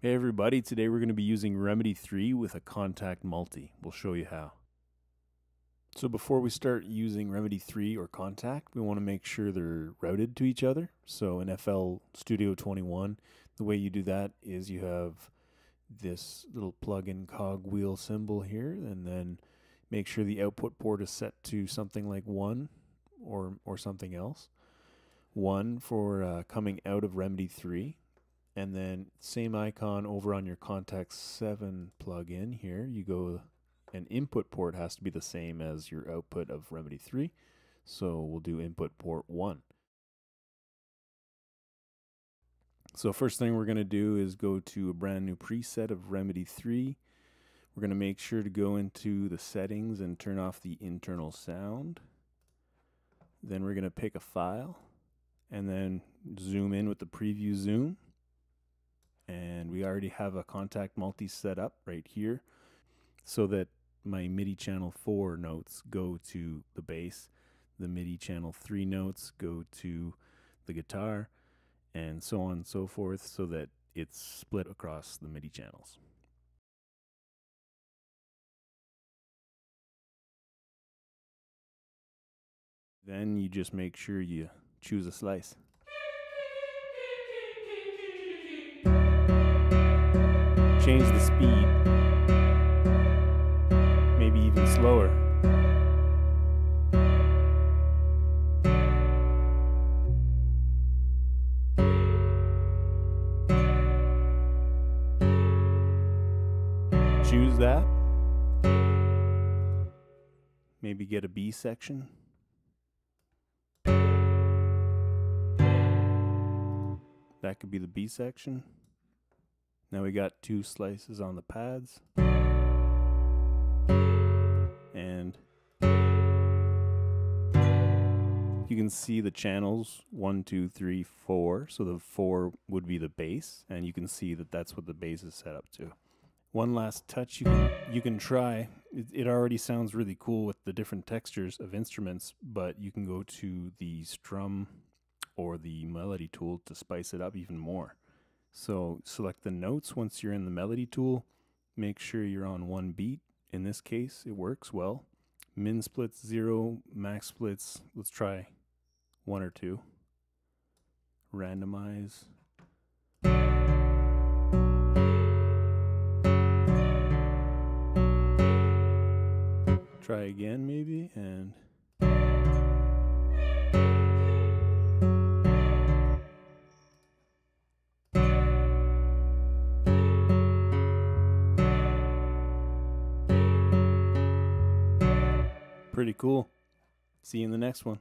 Hey everybody, today we're going to be using reMIDI 3 with a Kontakt multi. We'll show you how. So before we start using reMIDI 3 or Kontakt, we want to make sure they're routed to each other. So in FL Studio 21, the way you do that is you have this little plug-in cogwheel symbol here and then make sure the output port is set to something like 1 or or something else. 1 for uh, coming out of reMIDI 3 and then same icon over on your Kontakt 7 plugin here. You go an input port has to be the same as your output of reMIDI 3 so we'll do input port 1 so first thing we're going to do is go to a brand new preset of reMIDI 3 we're going to make sure to go into the settings and turn off the internal sound. Then we're going to pick a file and then zoom in with the preview zoom and we already have a Kontakt multi set up right here so that my MIDI channel 4 notes go to the bass, the MIDI channel 3 notes go to the guitar, and so on and so forth so that it's split across the MIDI channels. Then you just make sure you choose a slice. Change the speed, maybe even slower. Choose that. Maybe get a B section. That could be the B section. Now we got two slices on the pads. And you can see the channels one, two, three, four. So the four would be the bass, and you can see that that's what the bass is set up to. One last touch you can you can try. It, it already sounds really cool with the different textures of instruments, but you can go to the strum or the melody tool to spice it up even more. So select the notes once you're in the melody tool. Make sure you're on one beat. In this case, it works well. Min splits zero, max splits, let's try one or two. Randomize. Try again maybe and Pretty cool. See you in the next one.